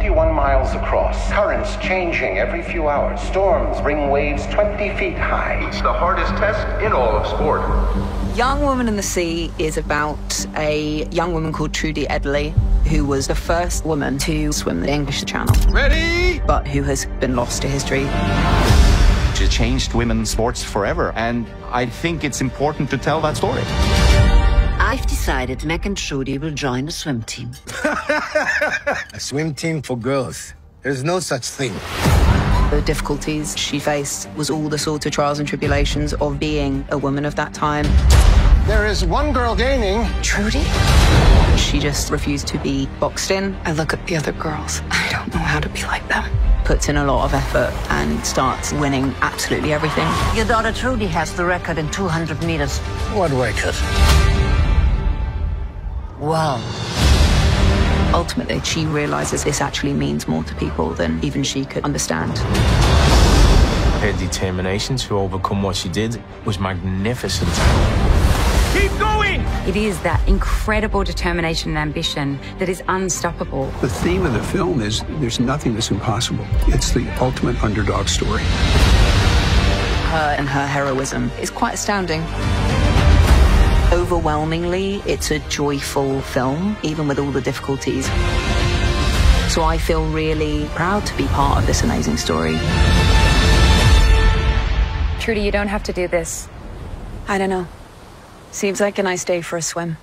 21 miles across. Currents changing every few hours. Storms bring waves 20 feet high. It's the hardest test in all of sport. Young Woman and the Sea is about a young woman called Trudy Ederle, who was the first woman to swim the English Channel. Ready? But who has been lost to history. She changed women's sports forever, and I think it's important to tell that story. I've decided Meg and Trudy will join a swim team. a swim team for girls. There's no such thing. The difficulties she faced was all the sort of trials and tribulations of being a woman of that time. There is one girl gaining. Trudy? She just refused to be boxed in. I look at the other girls. I don't know how to be like them. Puts in a lot of effort and starts winning absolutely everything. Your daughter Trudy has the record in 200 meters. What record? Wow. Ultimately, she realizes this actually means more to people than even she could understand. Her determination to overcome what she did was magnificent. Keep going! It is that incredible determination and ambition that is unstoppable. The theme of the film is there's nothing that's impossible. It's the ultimate underdog story. Her and her heroism is quite astounding. Overwhelmingly, it's a joyful film, even with all the difficulties. So I feel really proud to be part of this amazing story. Trudy, you don't have to do this. I don't know. Seems like a nice day for a swim.